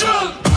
Belgium!